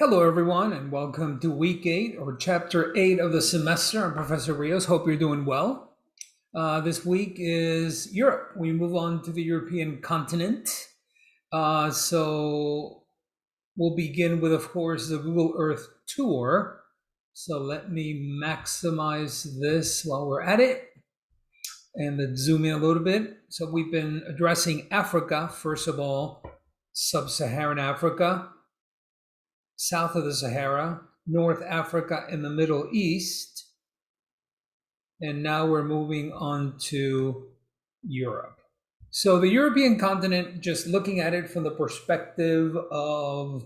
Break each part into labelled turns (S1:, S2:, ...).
S1: Hello, everyone, and welcome to week eight or chapter eight of the semester. I'm Professor Rios. Hope you're doing well. Uh, this week is Europe. We move on to the European continent. Uh, so we'll begin with, of course, the Google Earth tour. So let me maximize this while we're at it and then zoom in a little bit. So we've been addressing Africa, first of all, sub Saharan Africa south of the Sahara, North Africa, and the Middle East. And now we're moving on to Europe. So, the European continent, just looking at it from the perspective of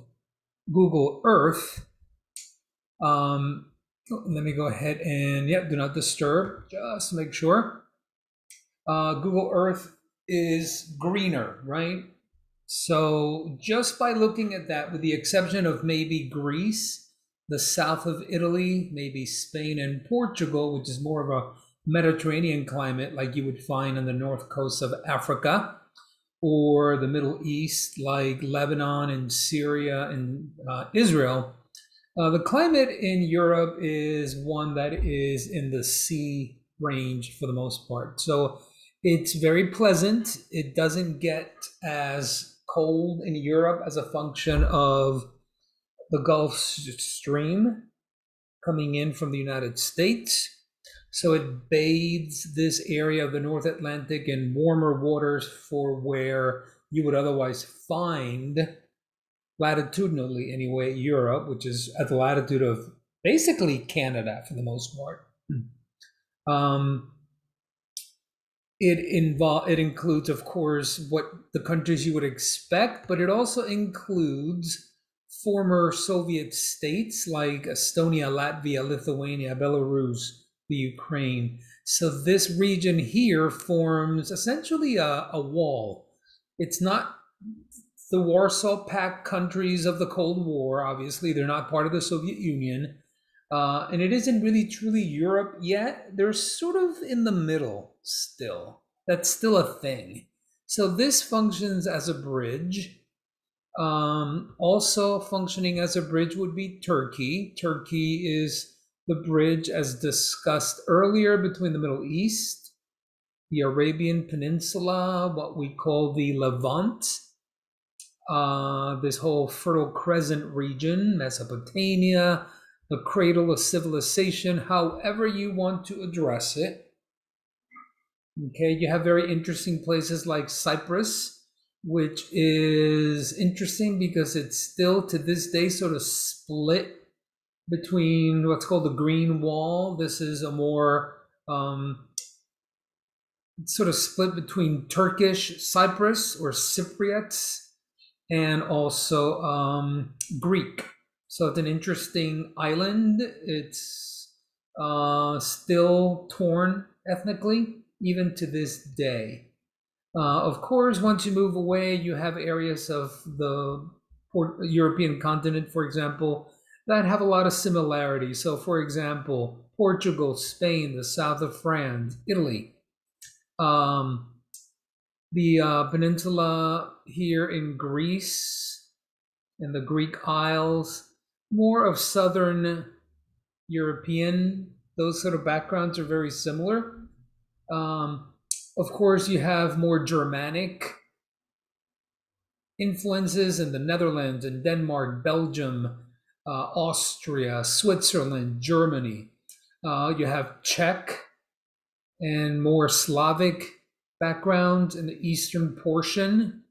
S1: Google Earth, um, let me go ahead and, yep, do not disturb, just make sure. Uh, Google Earth is greener, right? So, just by looking at that, with the exception of maybe Greece, the south of Italy, maybe Spain and Portugal, which is more of a Mediterranean climate like you would find on the north coast of Africa, or the Middle East, like Lebanon and Syria and uh, Israel, uh, the climate in Europe is one that is in the C range for the most part. So it's very pleasant. It doesn't get as cold in Europe as a function of the Gulf Stream coming in from the United States. So it bathes this area of the North Atlantic in warmer waters for where you would otherwise find latitudinally anyway Europe, which is at the latitude of basically Canada for the most part. Um, it involve it includes of course what the countries you would expect but it also includes former soviet states like estonia latvia lithuania belarus the ukraine. So this region here forms essentially a, a wall. It's not the warsaw pact countries of the cold war obviously. They're not part of the soviet union uh, and it isn't really truly Europe yet. They're sort of in the middle still. That's still a thing. So this functions as a bridge. Um, also functioning as a bridge would be Turkey. Turkey is the bridge, as discussed earlier, between the Middle East, the Arabian Peninsula, what we call the Levant, uh, this whole Fertile Crescent region, Mesopotamia, the cradle of civilization, however you want to address it. Okay, you have very interesting places like Cyprus, which is interesting because it's still to this day sort of split between what's called the Green Wall. This is a more um, sort of split between Turkish Cyprus or Cypriots and also um, Greek so it's an interesting island. It's uh, still torn ethnically, even to this day. Uh, of course, once you move away, you have areas of the European continent, for example, that have a lot of similarities. So, for example, Portugal, Spain, the south of France, Italy, um, the uh, peninsula here in Greece, and the Greek Isles, more of Southern European. Those sort of backgrounds are very similar. Um, of course, you have more Germanic influences in the Netherlands and Denmark, Belgium, uh, Austria, Switzerland, Germany. Uh, you have Czech and more Slavic background in the eastern portion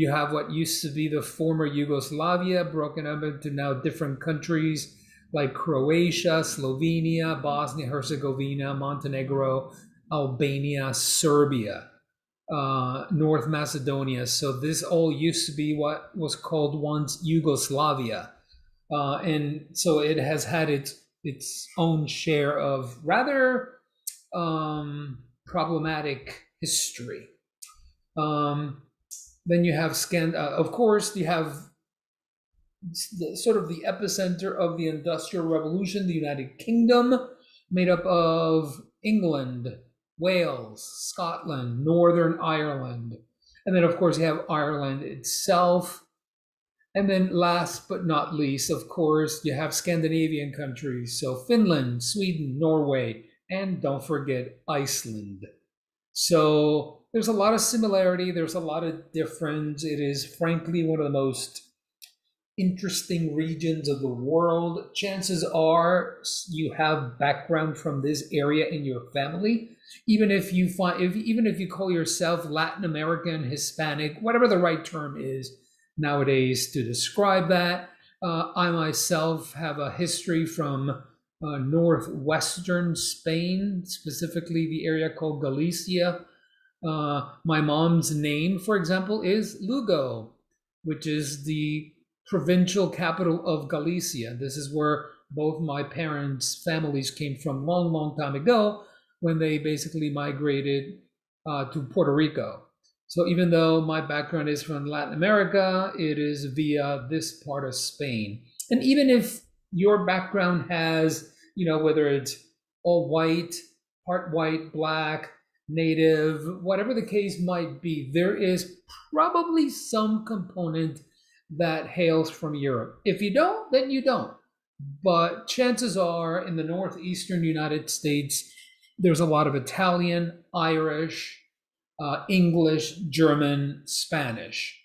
S1: you have what used to be the former Yugoslavia, broken up into now different countries like Croatia, Slovenia, Bosnia Herzegovina, Montenegro, Albania, Serbia, uh, North Macedonia. So this all used to be what was called once Yugoslavia, uh, and so it has had its its own share of rather um, problematic history. Um, then you have Scan. Uh, of course, you have sort of the epicenter of the Industrial Revolution, the United Kingdom, made up of England, Wales, Scotland, Northern Ireland, and then of course you have Ireland itself. And then last but not least, of course, you have Scandinavian countries. So Finland, Sweden, Norway, and don't forget Iceland. So there's a lot of similarity, there's a lot of difference. It is frankly one of the most interesting regions of the world. Chances are you have background from this area in your family. Even if you find if even if you call yourself Latin American, Hispanic, whatever the right term is nowadays to describe that. Uh, I myself have a history from uh, northwestern Spain, specifically the area called Galicia. Uh, my mom's name, for example, is Lugo, which is the provincial capital of Galicia. This is where both my parents' families came from long, long time ago when they basically migrated uh, to Puerto Rico. So even though my background is from Latin America, it is via this part of Spain. And even if your background has, you know, whether it's all white, part white, black, native, whatever the case might be, there is probably some component that hails from Europe. If you don't, then you don't. But chances are in the northeastern United States, there's a lot of Italian, Irish, uh, English, German, Spanish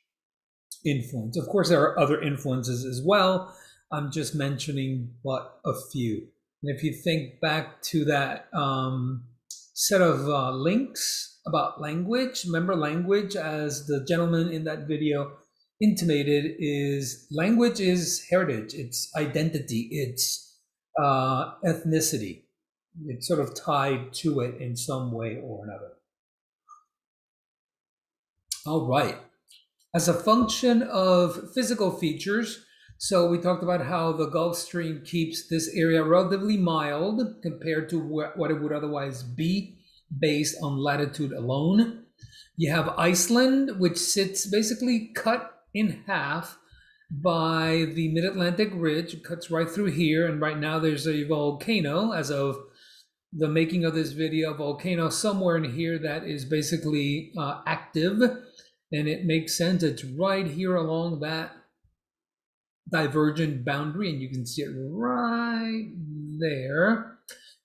S1: influence. Of course, there are other influences as well. I'm just mentioning but a few. And if you think back to that um, set of uh, links about language, remember language as the gentleman in that video intimated is language is heritage, it's identity, it's uh, ethnicity. It's sort of tied to it in some way or another. All right. As a function of physical features, so we talked about how the Gulf Stream keeps this area relatively mild compared to what it would otherwise be based on latitude alone. You have Iceland, which sits basically cut in half by the Mid Atlantic Ridge. It cuts right through here, and right now there's a volcano as of the making of this video, volcano somewhere in here that is basically uh, active and it makes sense. It's right here along that divergent boundary, and you can see it right there.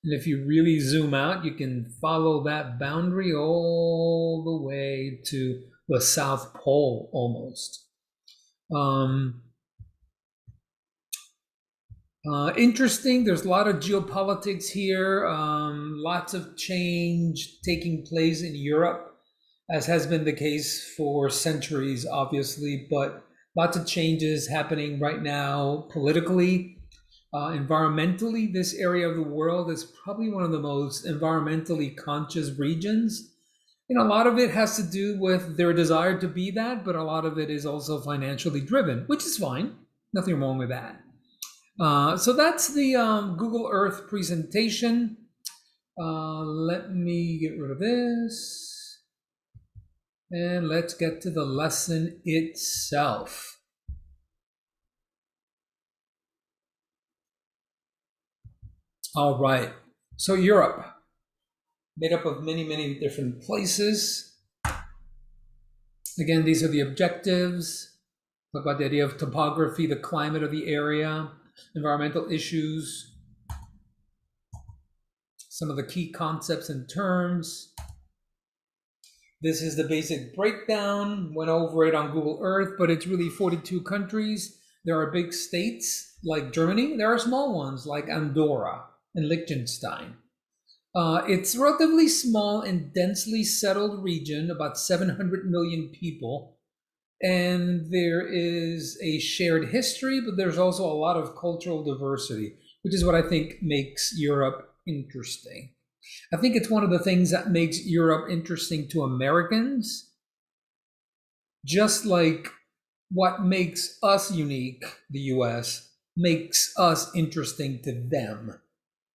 S1: And if you really zoom out, you can follow that boundary all the way to the South Pole almost. Um, uh, interesting. There's a lot of geopolitics here. Um, lots of change taking place in Europe as has been the case for centuries, obviously, but lots of changes happening right now politically. Uh, environmentally, this area of the world is probably one of the most environmentally conscious regions. Know, a lot of it has to do with their desire to be that, but a lot of it is also financially driven, which is fine. Nothing wrong with that. Uh, so that's the um, Google Earth presentation. Uh, let me get rid of this. And let's get to the lesson itself. All right. So Europe, made up of many, many different places. Again, these are the objectives. Talk about the idea of topography, the climate of the area, environmental issues, some of the key concepts and terms, this is the basic breakdown. Went over it on Google Earth, but it's really 42 countries. There are big states like Germany. There are small ones like Andorra and Liechtenstein. Uh, it's relatively small and densely settled region, about 700 million people. And there is a shared history, but there's also a lot of cultural diversity, which is what I think makes Europe interesting. I think it's one of the things that makes Europe interesting to Americans, just like what makes us unique, the US, makes us interesting to them.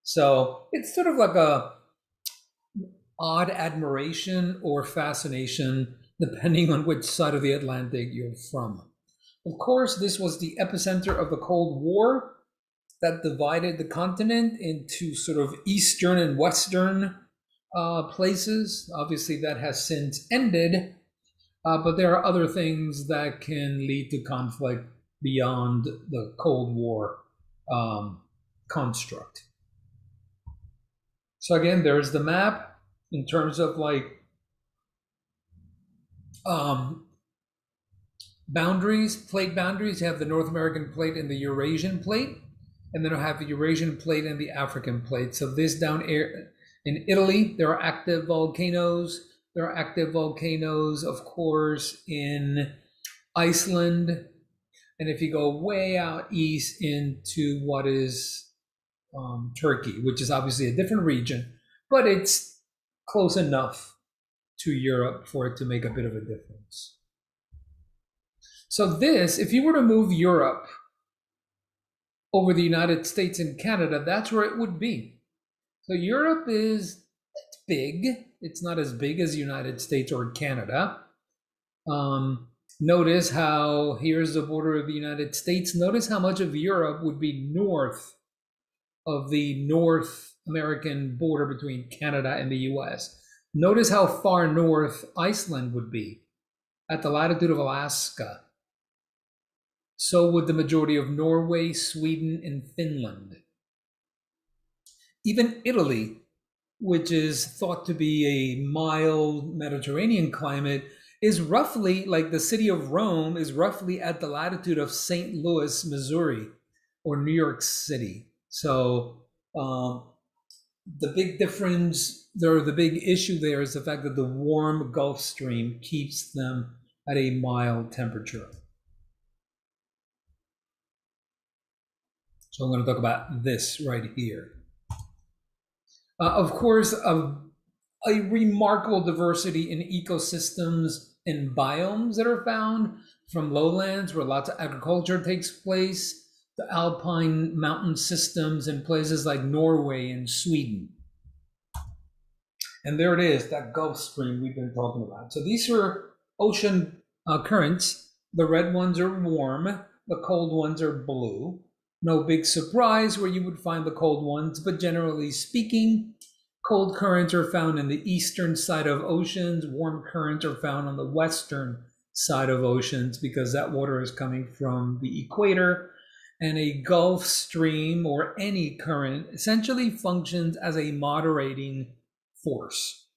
S1: So it's sort of like a odd admiration or fascination, depending on which side of the Atlantic you're from. Of course, this was the epicenter of the Cold War that divided the continent into sort of eastern and western uh, places. Obviously, that has since ended, uh, but there are other things that can lead to conflict beyond the Cold War um, construct. So again, there's the map in terms of like um, boundaries, plate boundaries. You have the North American plate and the Eurasian plate, and then you have the Eurasian plate and the African plate. So this down air in Italy, there are active volcanoes. There are active volcanoes, of course, in Iceland. And if you go way out east into what is um, Turkey, which is obviously a different region, but it's close enough to Europe for it to make a bit of a difference. So, this, if you were to move Europe over the United States and Canada, that's where it would be. So, Europe is it's big. It's not as big as the United States or Canada. Um, notice how here's the border of the United States. Notice how much of Europe would be north of the North American border between Canada and the US. Notice how far north Iceland would be at the latitude of Alaska. So would the majority of Norway, Sweden, and Finland. Even Italy, which is thought to be a mild Mediterranean climate, is roughly like the city of Rome is roughly at the latitude of St. Louis, Missouri, or New York City. So um, the big difference there, the big issue there is the fact that the warm Gulf Stream keeps them at a mild temperature. So I'm going to talk about this right here. Uh, of course, a, a remarkable diversity in ecosystems and biomes that are found from lowlands where lots of agriculture takes place, the alpine mountain systems in places like Norway and Sweden. And there it is, that Gulf Stream we've been talking about. So these are ocean uh, currents. The red ones are warm, the cold ones are blue. No big surprise where you would find the cold ones, but generally speaking, cold currents are found in the eastern side of oceans, warm currents are found on the western side of oceans because that water is coming from the equator. And a Gulf Stream or any current essentially functions as a moderating force.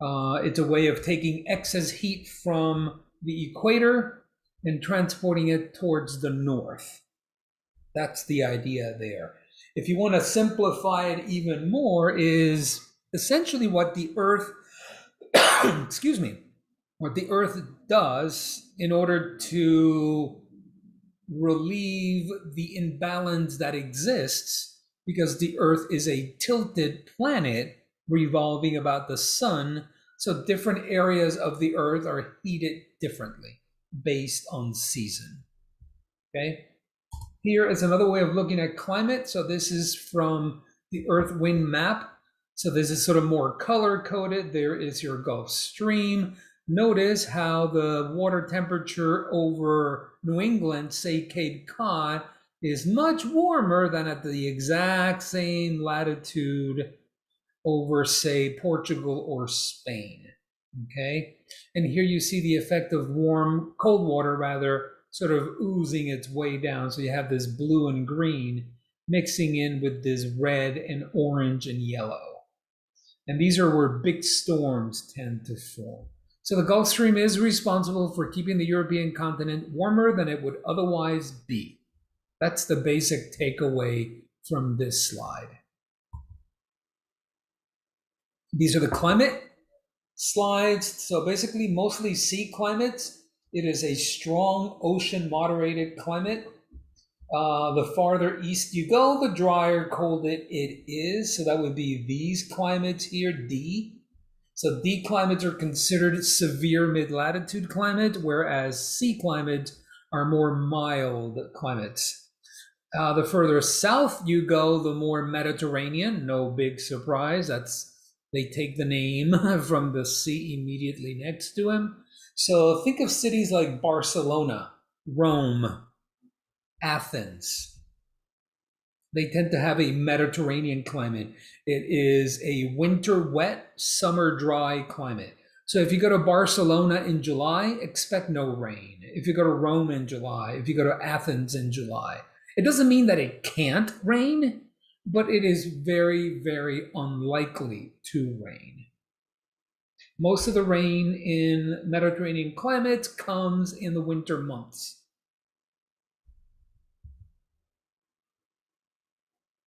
S1: Uh, it's a way of taking excess heat from the equator and transporting it towards the north. That's the idea there. If you want to simplify it even more, is essentially what the Earth, excuse me, what the Earth does in order to relieve the imbalance that exists because the Earth is a tilted planet revolving about the sun. So different areas of the earth are heated differently based on season. Okay. Here is another way of looking at climate. So this is from the earth wind map. So this is sort of more color coded. There is your Gulf Stream. Notice how the water temperature over New England, say Cape Cod, is much warmer than at the exact same latitude over, say, Portugal or Spain. Okay. And here you see the effect of warm, cold water, rather, sort of oozing its way down. So you have this blue and green mixing in with this red and orange and yellow. And these are where big storms tend to form. So the Gulf Stream is responsible for keeping the European continent warmer than it would otherwise be. That's the basic takeaway from this slide. These are the climate slides. So basically, mostly C climates. It is a strong ocean moderated climate. Uh, the farther east you go, the drier, cold it, it is. So that would be these climates here, D. So D climates are considered severe mid latitude climate, whereas C climates are more mild climates. Uh, the further south you go, the more Mediterranean. No big surprise. That's they take the name from the sea immediately next to him. So think of cities like Barcelona, Rome, Athens. They tend to have a Mediterranean climate. It is a winter wet, summer dry climate. So if you go to Barcelona in July, expect no rain. If you go to Rome in July, if you go to Athens in July, it doesn't mean that it can't rain, but it is very, very unlikely to rain. Most of the rain in Mediterranean climates comes in the winter months.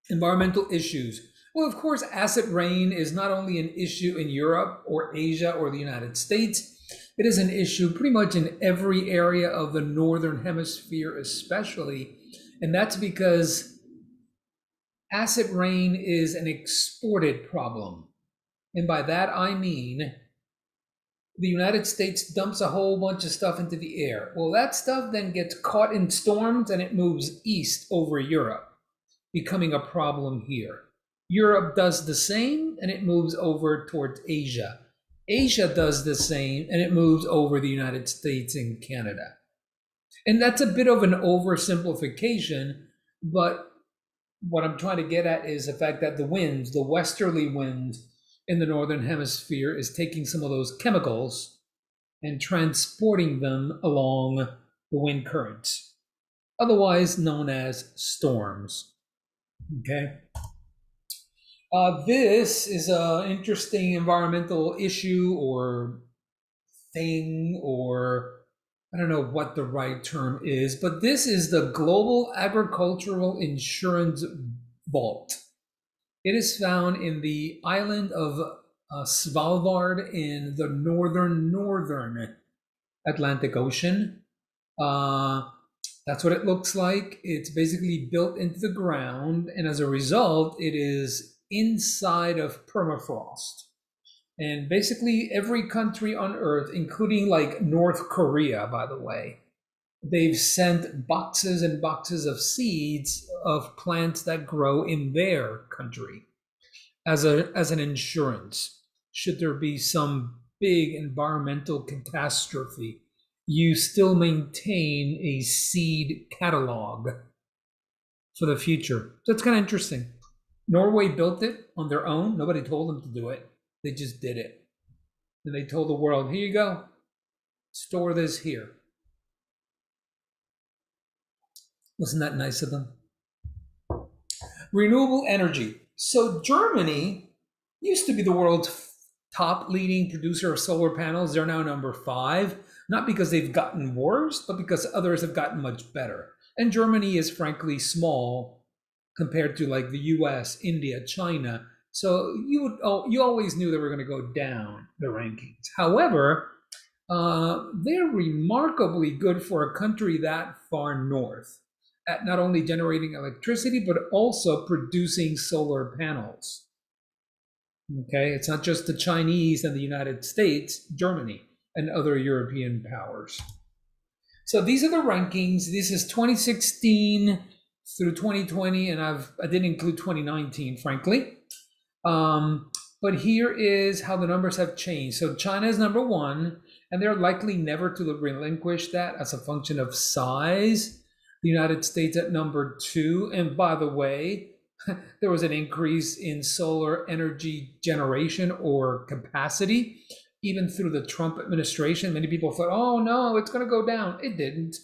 S1: Environmental issues. Well, of course, acid rain is not only an issue in Europe or Asia or the United States, it is an issue pretty much in every area of the Northern Hemisphere, especially. And that's because acid rain is an exported problem. And by that I mean the United States dumps a whole bunch of stuff into the air. Well, that stuff then gets caught in storms and it moves east over Europe becoming a problem here. Europe does the same and it moves over towards Asia. Asia does the same and it moves over the United States and Canada. And that's a bit of an oversimplification, but what I'm trying to get at is the fact that the winds, the westerly wind in the northern hemisphere, is taking some of those chemicals and transporting them along the wind currents, otherwise known as storms. Okay. Uh, this is an interesting environmental issue or thing, or I don't know what the right term is, but this is the Global Agricultural Insurance Vault. It is found in the island of uh, Svalbard in the northern, northern Atlantic Ocean. Uh, that's what it looks like. It's basically built into the ground, and as a result, it is inside of permafrost. And basically, every country on earth, including like North Korea, by the way, they've sent boxes and boxes of seeds of plants that grow in their country as a as an insurance should there be some big environmental catastrophe you still maintain a seed catalog for the future. It's kind of interesting. Norway built it on their own. Nobody told them to do it. They just did it. And they told the world, here you go. Store this here. Wasn't that nice of them? Renewable energy. So Germany used to be the world's top leading producer of solar panels. They're now number five not because they've gotten worse, but because others have gotten much better. And Germany is frankly small compared to like the US, India, China. So you would oh, you always knew they were going to go down the rankings. However, uh, they're remarkably good for a country that far north at not only generating electricity but also producing solar panels. Okay, it's not just the Chinese and the United States, Germany and other European powers. So these are the rankings. This is 2016 through 2020, and I've I didn't include 2019, frankly. Um, but here is how the numbers have changed. So China is number one, and they're likely never to relinquish that as a function of size. The United States at number two, and by the way, there was an increase in solar energy generation or capacity even through the Trump administration, many people thought, oh no, it's going to go down. It didn't.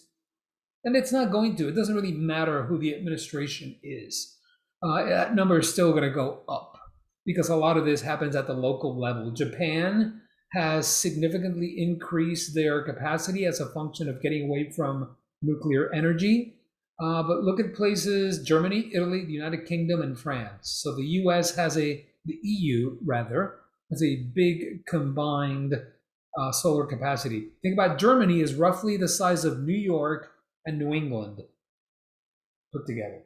S1: And it's not going to. It doesn't really matter who the administration is. Uh, that number is still going to go up because a lot of this happens at the local level. Japan has significantly increased their capacity as a function of getting away from nuclear energy. Uh, but look at places Germany, Italy, the United Kingdom, and France. So the US has a, the EU rather, has a big combined uh, solar capacity. Think about Germany is roughly the size of New York and New England put together.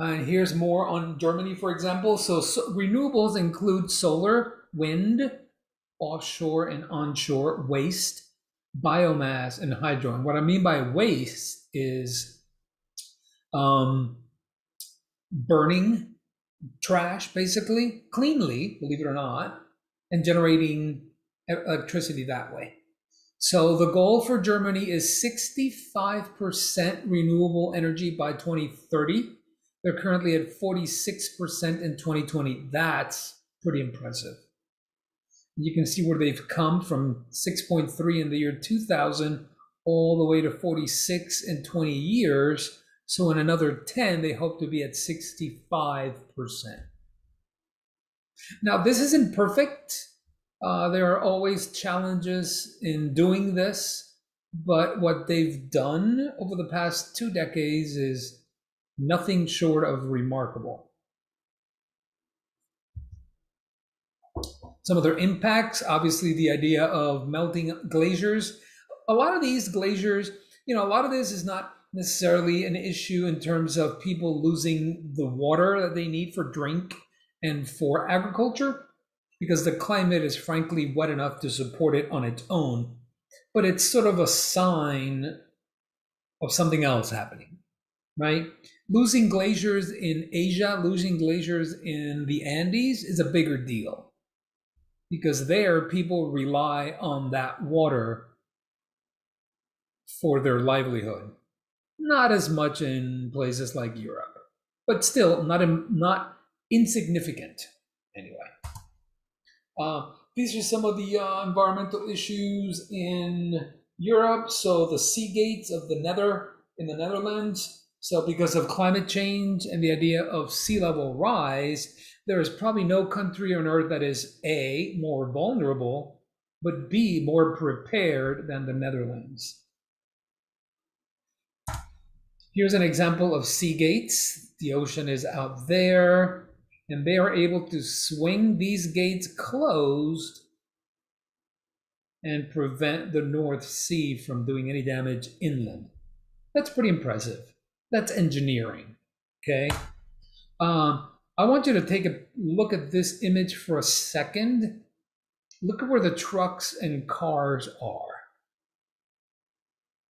S1: Uh, here's more on Germany, for example. So, so, renewables include solar, wind, offshore and onshore, waste, biomass, and hydro. And what I mean by waste is um, burning trash basically cleanly, believe it or not, and generating electricity that way. So the goal for Germany is 65% renewable energy by 2030 They're currently at 46% in 2020. That's pretty impressive. You can see where they've come from 6.3 in the year 2000 all the way to 46 in 20 years. So in another 10, they hope to be at 65%. Now, this isn't perfect. Uh, there are always challenges in doing this, but what they've done over the past two decades is nothing short of remarkable. Some of their impacts, obviously, the idea of melting glaciers. A lot of these glaciers, you know, a lot of this is not necessarily an issue in terms of people losing the water that they need for drink and for agriculture, because the climate is frankly wet enough to support it on its own. But it's sort of a sign of something else happening, right? Losing glaciers in Asia, losing glaciers in the Andes is a bigger deal because there people rely on that water for their livelihood. Not as much in places like Europe, but still not not insignificant anyway. Uh, these are some of the uh, environmental issues in Europe. So the sea gates of the Nether in the Netherlands so, because of climate change and the idea of sea level rise, there is probably no country on earth that is A, more vulnerable, but B, more prepared than the Netherlands. Here's an example of sea gates. The ocean is out there, and they are able to swing these gates closed and prevent the North Sea from doing any damage inland. That's pretty impressive. That's engineering. Okay. Um, I want you to take a look at this image for a second. Look at where the trucks and cars are.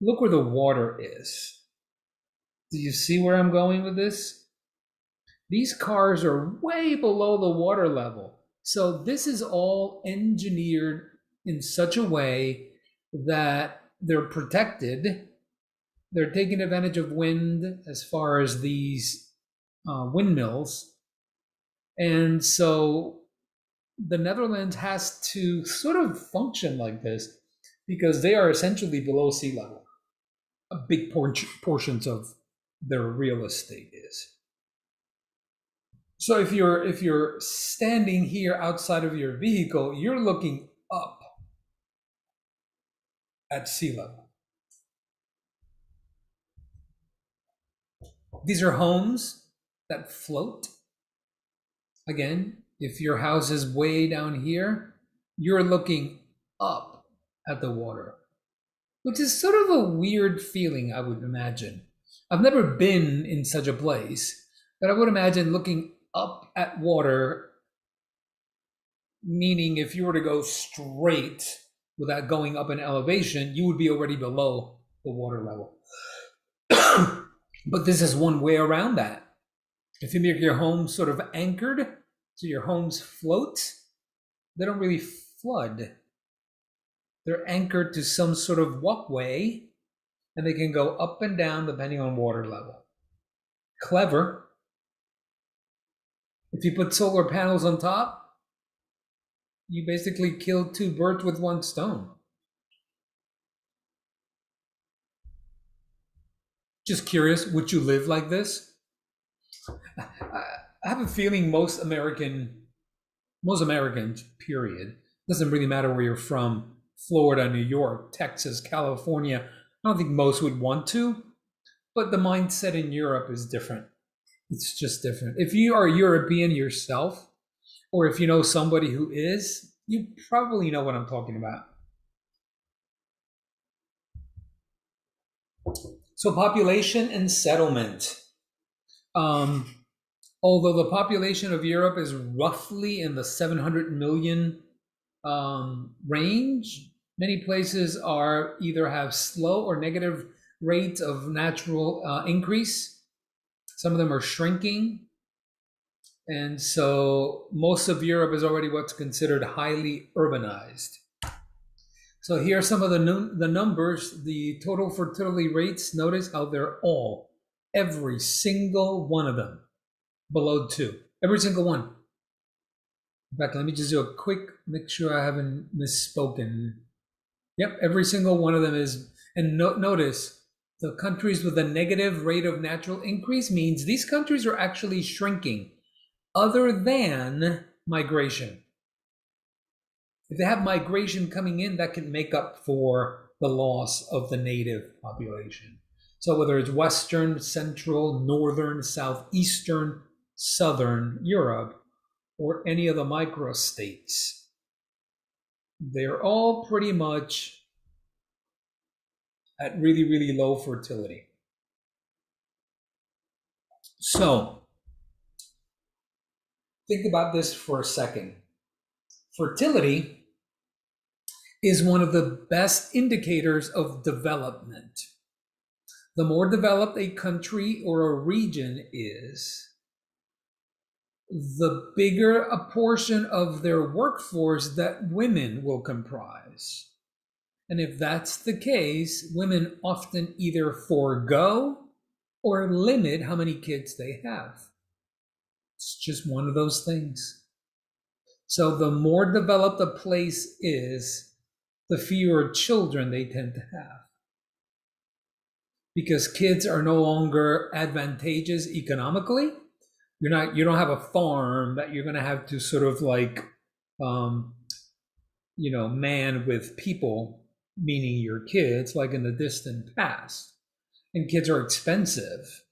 S1: Look where the water is. Do you see where I'm going with this? These cars are way below the water level. So this is all engineered in such a way that they're protected they're taking advantage of wind as far as these uh, windmills. And so the Netherlands has to sort of function like this because they are essentially below sea level. A big por- portions of their real estate is. So if you're if you're standing here outside of your vehicle, you're looking up at sea level. These are homes that float. Again, if your house is way down here, you're looking up at the water, which is sort of a weird feeling, I would imagine. I've never been in such a place, but I would imagine looking up at water, meaning if you were to go straight without going up in elevation, you would be already below the water level. But this is one way around that. If you make your home sort of anchored, so your homes float, they don't really flood. They're anchored to some sort of walkway, and they can go up and down depending on water level. Clever. If you put solar panels on top, you basically kill two birds with one stone. Just curious, would you live like this? I have a feeling most American, most Americans, period, doesn't really matter where you're from, Florida, New York, Texas, California. I don't think most would want to, but the mindset in Europe is different. It's just different. If you are European yourself, or if you know somebody who is, you probably know what I'm talking about. So population and settlement. Um, although the population of Europe is roughly in the 700 million um, range, many places are either have slow or negative rates of natural uh, increase. Some of them are shrinking. And so most of Europe is already what's considered highly urbanized. So here are some of the, num- the numbers, the total fertility rates. Notice how they're all Every single one of them below two. Every single one. In fact, let me just do a quick, make sure I haven't misspoken. Yep, every single one of them is, and no, notice the countries with a negative rate of natural increase means these countries are actually shrinking other than migration. If they have migration coming in, that can make up for the loss of the native population. So whether it's Western, Central, Northern, Southeastern, Southern Europe, or any of the microstates, they're all pretty much at really, really low fertility. So, think about this for a second. Fertility is one of the best indicators of development. The more developed a country or a region is, the bigger a portion of their workforce that women will comprise. And if that's the case, women often either forego or limit how many kids they have. It's just one of those things. So the more developed a place is, the fewer children they tend to have. Because kids are no longer advantageous economically. You're not you don't have a farm that you're gonna have to sort of like um, you know, man with people meaning your kids, like in the distant past. And kids are expensive.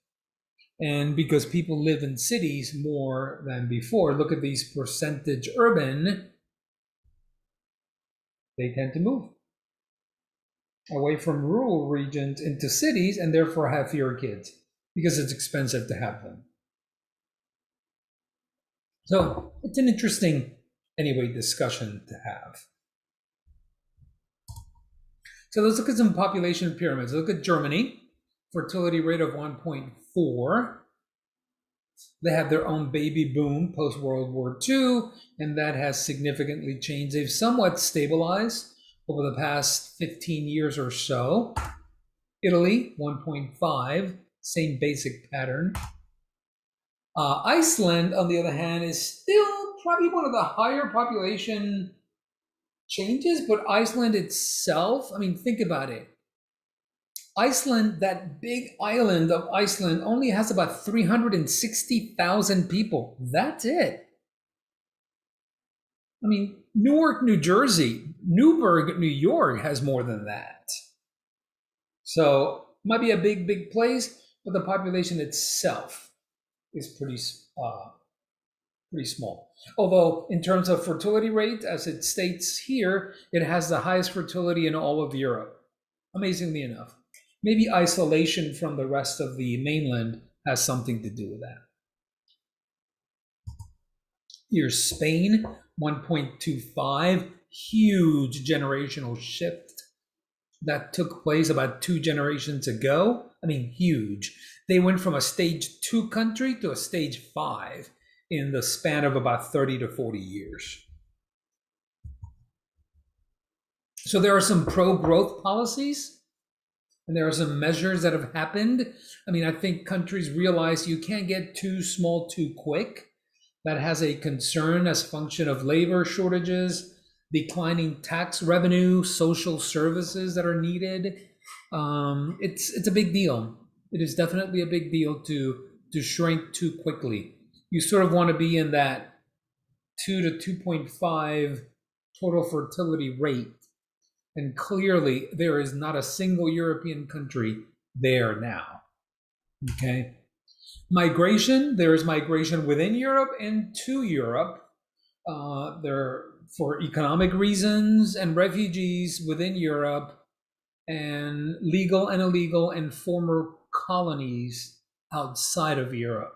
S1: And because people live in cities more than before, look at these percentage urban, they tend to move away from rural regions into cities and therefore have fewer kids because it's expensive to have them. So it's an interesting, anyway, discussion to have. So let's look at some population pyramids. Look at Germany, fertility rate of 1.4. They have their own baby boom post World War II, and that has significantly changed. They've somewhat stabilized over the past 15 years or so. Italy, 1.5, same basic pattern. Uh, Iceland, on the other hand, is still probably one of the higher population changes, but Iceland itself, I mean, think about it. Iceland, that big island of Iceland, only has about 360,000 people. That's it. I mean, Newark, New Jersey, Newburgh, New York has more than that. So, might be a big, big place, but the population itself is pretty uh, pretty small. Although, in terms of fertility rate, as it states here, it has the highest fertility in all of Europe, amazingly enough. Maybe isolation from the rest of the mainland has something to do with that. Here's Spain, 1.25, huge generational shift that took place about two generations ago. I mean, huge. They went from a stage two country to a stage five in the span of about 30 to 40 years. So there are some pro growth policies and there are some measures that have happened. I mean, I think countries realize you can't get too small too quick. That has a concern as function of labor shortages, declining tax revenue, social services that are needed. Um, it's it's a big deal. It is definitely a big deal to to shrink too quickly you sort of want to be in that 2 to 2.5 total fertility rate. And clearly, there is not a single European country there now. Okay. Migration, there is migration within Europe and to Europe. Uh, there for economic reasons and refugees within Europe and legal and illegal and former colonies outside of Europe.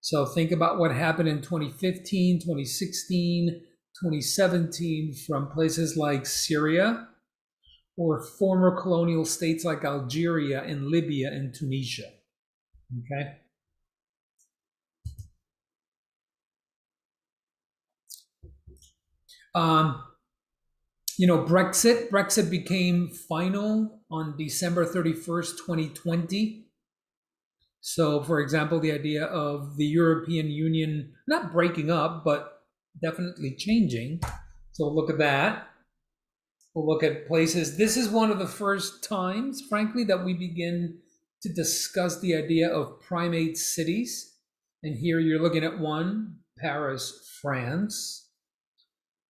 S1: So think about what happened in 2015, 2016, 2017 from places like Syria or former colonial states like Algeria and Libya and Tunisia. Okay? Um, you know, Brexit, Brexit became final on December 31st, 2020. So, for example, the idea of the European Union not breaking up, but definitely changing. So, look at that. We'll look at places. This is one of the first times, frankly, that we begin to discuss the idea of primate cities. And here you're looking at one, Paris, France.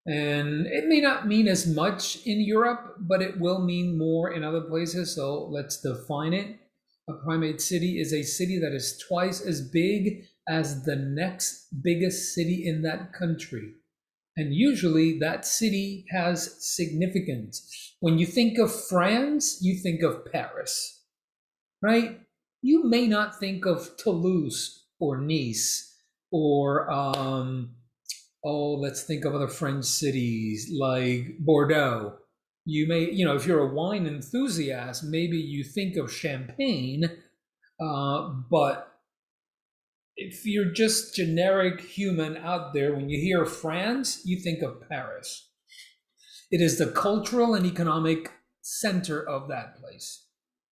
S1: And it may not mean as much in Europe, but it will mean more in other places. So let's define it. A primate city is a city that is twice as big as the next biggest city in that country. And usually that city has significance. When you think of France, you think of Paris, right? You may not think of Toulouse or Nice or, um, oh, let's think of other French cities like Bordeaux. You may, you know, if you're a wine enthusiast, maybe you think of Champagne, uh, but if you're just generic human out there, when you hear France, you think of Paris. It is the cultural and economic center of that place.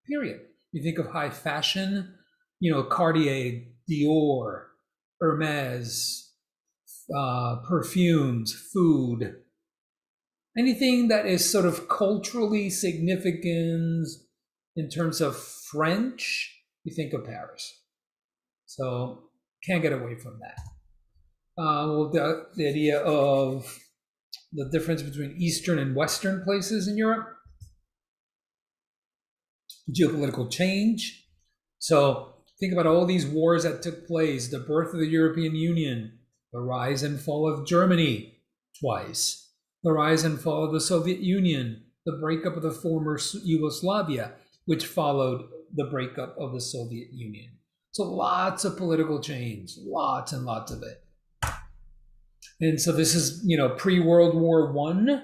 S1: Period. You think of high fashion, you know, Cartier, Dior, Hermes, uh, perfumes, food, anything that is sort of culturally significant in terms of French, you think of Paris. So can't get away from that. Uh, well, the, the idea of the difference between Eastern and Western places in Europe, geopolitical change. So think about all these wars that took place, the birth of the European Union, the rise and fall of Germany twice, the rise and fall of the Soviet Union, the breakup of the former Yugoslavia, which followed the breakup of the Soviet Union. So lots of political change, lots and lots of it. And so this is, you know, pre-World War One,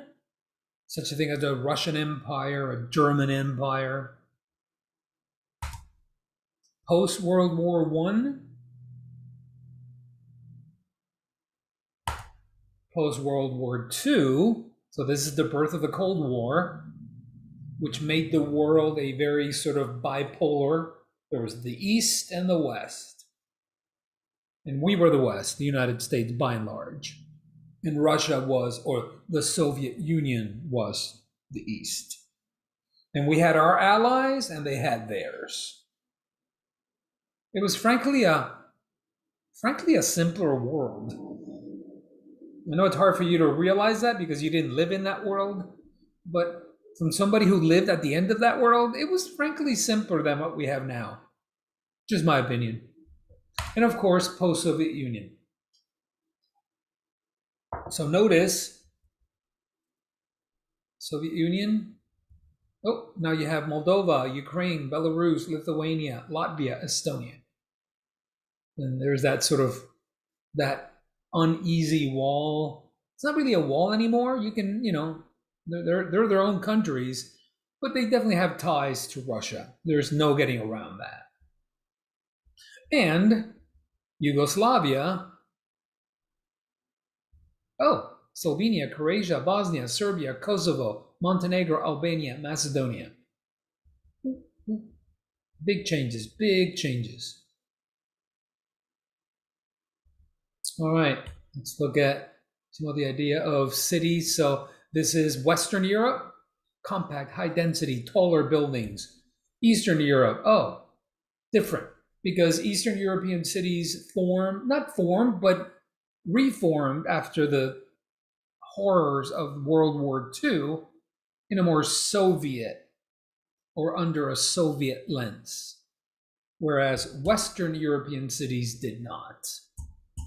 S1: such a thing as a Russian Empire, a German Empire. Post World War One, post World War II. So this is the birth of the Cold War, which made the world a very sort of bipolar there was the East and the West. And we were the West, the United States by and large. And Russia was, or the Soviet Union was the East. And we had our allies and they had theirs. It was frankly a frankly a simpler world. I know it's hard for you to realize that because you didn't live in that world, but from somebody who lived at the end of that world, it was frankly simpler than what we have now. Just my opinion. And of course, post Soviet Union. So notice Soviet Union. Oh, now you have Moldova, Ukraine, Belarus, Lithuania, Latvia, Estonia. And there's that sort of that uneasy wall. It's not really a wall anymore. You can, you know, they're, they're they're their own countries, but they definitely have ties to Russia. There's no getting around that. And Yugoslavia. Oh, Slovenia, Croatia, Bosnia, Serbia, Kosovo, Montenegro, Albania, Macedonia. Big changes, big changes. All right, let's look at some of the idea of cities. So this is Western Europe, compact, high density, taller buildings. Eastern Europe, oh, different, because Eastern European cities form, not formed, but reformed after the horrors of World War II in a more Soviet or under a Soviet lens, whereas Western European cities did not.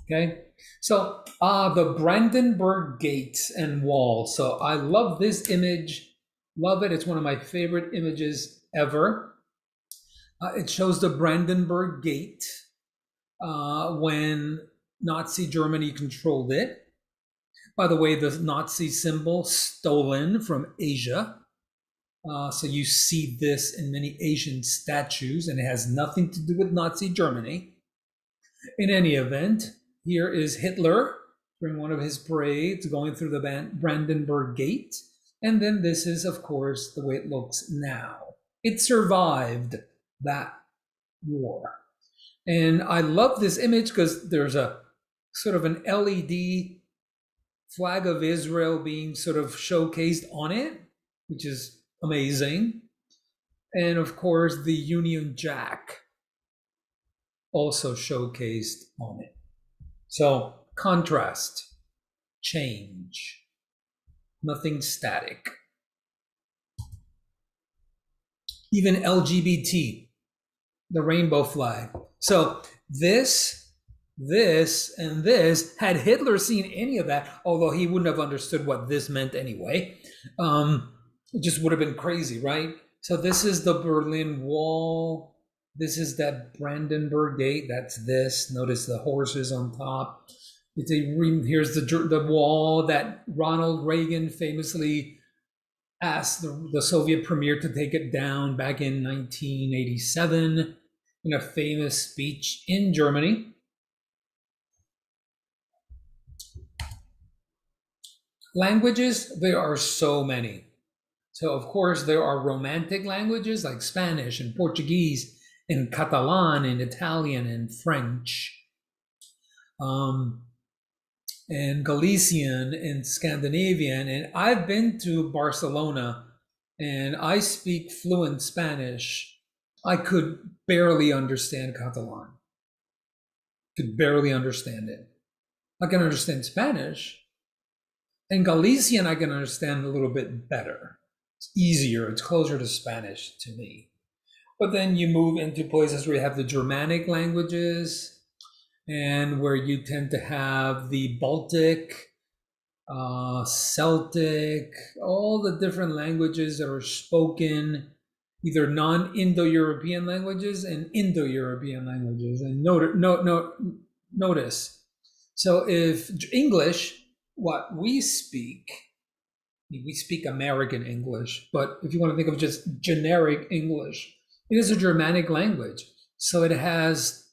S1: Okay, so uh, the Brandenburg Gate and Wall. So I love this image, love it. It's one of my favorite images ever. Uh, it shows the Brandenburg Gate uh, when Nazi Germany controlled it. By the way, the Nazi symbol stolen from Asia. Uh, so you see this in many Asian statues, and it has nothing to do with Nazi Germany. In any event, here is Hitler during one of his parades going through the Brandenburg Gate. And then this is, of course, the way it looks now. It survived that war. And I love this image because there's a sort of an LED flag of Israel being sort of showcased on it, which is amazing. And of course, the Union Jack also showcased on it. So, contrast, change, nothing static. Even LGBT, the rainbow flag. So, this this and this. Had Hitler seen any of that, although he wouldn't have understood what this meant anyway, um, it just would have been crazy, right? So this is the Berlin Wall. This is that Brandenburg Gate. That's this. Notice the horses on top. It's a here's the the wall that Ronald Reagan famously asked the, the Soviet premier to take it down back in 1987 in a famous speech in Germany. Languages, there are so many. So, of course, there are romantic languages like Spanish and Portuguese and Catalan in Italian and French, um, and Galician and Scandinavian. And I've been to Barcelona and I speak fluent Spanish. I could barely understand Catalan, could barely understand it. I can understand Spanish, and Galician, I can understand a little bit better. It's easier, it's closer to Spanish to me. But then you move into places where you have the Germanic languages and where you tend to have the Baltic, uh, Celtic, all the different languages that are spoken, either non Indo European languages and Indo European languages. And note, note, note, notice. So if English what we speak, we speak American English, but if you want to think of just generic English, it is a Germanic language. So it has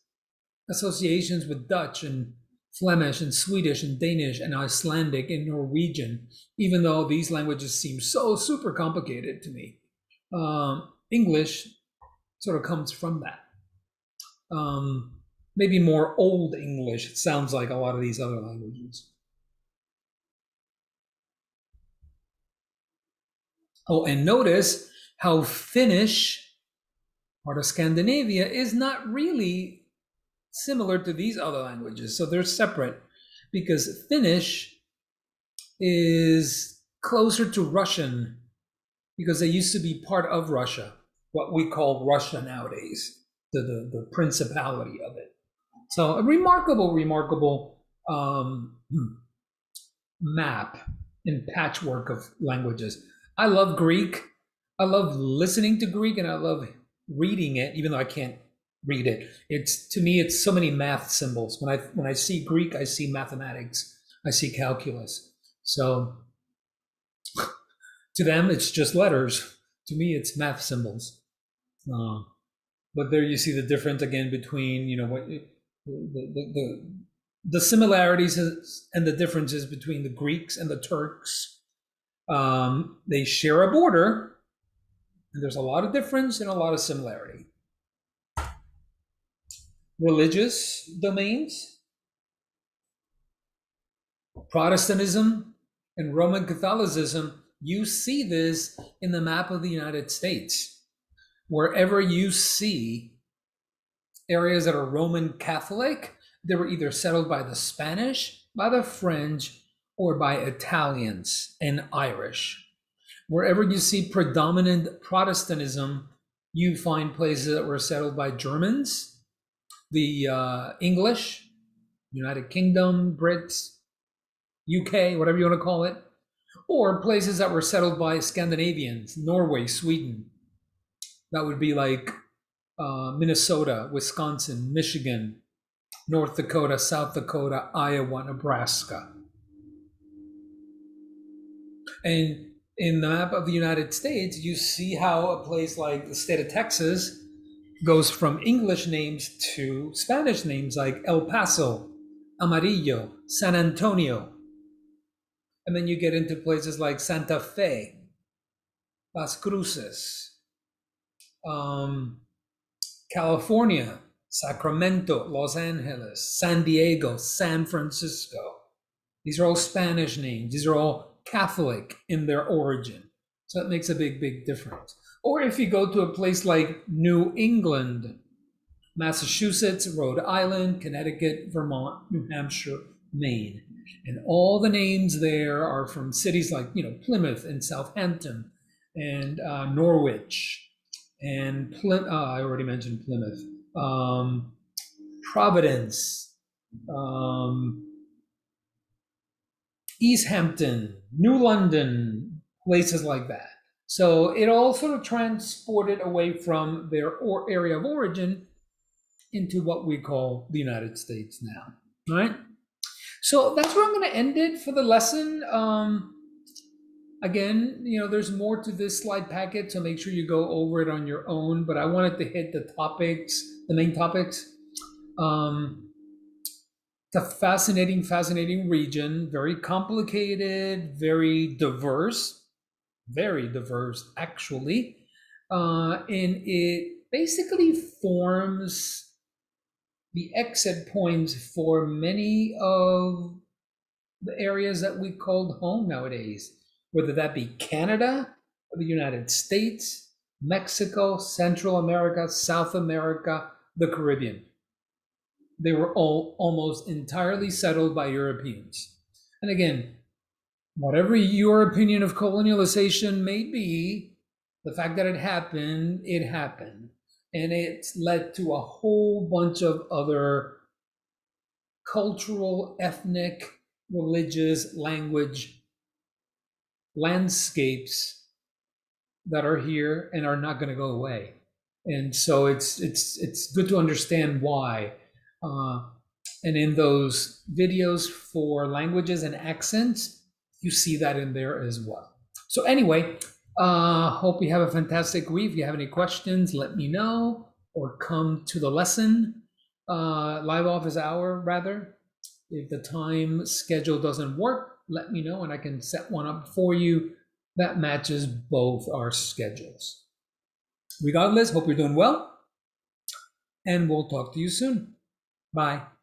S1: associations with Dutch and Flemish and Swedish and Danish and Icelandic and Norwegian, even though these languages seem so super complicated to me. Um, English sort of comes from that. Um, maybe more Old English, sounds like a lot of these other languages. Oh, and notice how Finnish, part of Scandinavia, is not really similar to these other languages. So they're separate because Finnish is closer to Russian because they used to be part of Russia, what we call Russia nowadays, the, the, the principality of it. So a remarkable, remarkable um, map and patchwork of languages. I love Greek. I love listening to Greek and I love reading it, even though I can't read it. It's to me, it's so many math symbols. When I when I see Greek, I see mathematics. I see calculus. So to them, it's just letters. To me, it's math symbols. Uh, but there you see the difference again between you know what the, the, the, the similarities and the differences between the Greeks and the Turks um, they share a border, and there's a lot of difference and a lot of similarity. Religious domains, Protestantism and Roman Catholicism, you see this in the map of the United States. Wherever you see areas that are Roman Catholic, they were either settled by the Spanish, by the French, or by Italians and Irish. Wherever you see predominant Protestantism, you find places that were settled by Germans, the uh, English, United Kingdom, Brits, UK, whatever you want to call it, or places that were settled by Scandinavians, Norway, Sweden. That would be like uh, Minnesota, Wisconsin, Michigan, North Dakota, South Dakota, Iowa, Nebraska. And in the map of the United States, you see how a place like the state of Texas goes from English names to Spanish names like El Paso, Amarillo, San Antonio. And then you get into places like Santa Fe, Las Cruces, um, California, Sacramento, Los Angeles, San Diego, San Francisco. These are all Spanish names. These are all Catholic in their origin. So that makes a big, big difference. Or if you go to a place like New England, Massachusetts, Rhode Island, Connecticut, Vermont, New Hampshire, Maine. And all the names there are from cities like, you know, Plymouth and Southampton and uh, Norwich and Ply- uh, I already mentioned Plymouth, um, Providence, um, East Hampton, New London, places like that. So it all sort of transported away from their or area of origin into what we call the United States now, right? So that's where I'm going to end it for the lesson. Um, again, you know, there's more to this slide packet, so make sure you go over it on your own. But I wanted to hit the topics, the main topics. Um, it's a fascinating, fascinating region, very complicated, very diverse, very diverse, actually. Uh, and it basically forms the exit points for many of the areas that we called home nowadays, whether that be Canada the United States, Mexico, Central America, South America, the Caribbean. They were all almost entirely settled by Europeans. And again, whatever your opinion of colonialization may be, the fact that it happened, it happened and it's led to a whole bunch of other cultural, ethnic, religious, language landscapes that are here and are not going to go away. And so it's it's it's good to understand why. Uh, and in those videos for languages and accents, you see that in there as well. So anyway, uh, hope you have a fantastic week. If you have any questions, let me know or come to the lesson, uh, live office hour rather. If the time schedule doesn't work, let me know and I can set one up for you that matches both our schedules. Regardless, hope you're doing well and we'll talk to you soon. Bye.